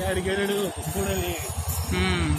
ಯಾರಿಗೆರಡು ಹ್ಮ್.